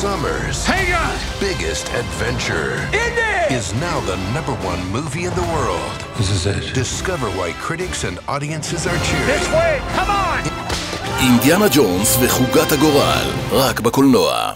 summer's Hang on! biggest adventure Indy! is now the number one movie in the world. This is it. Discover why critics and audiences are cheering. This way! Come on! אינדיאנה ג'ונס וחוגת הגורל, רק בקולנוע.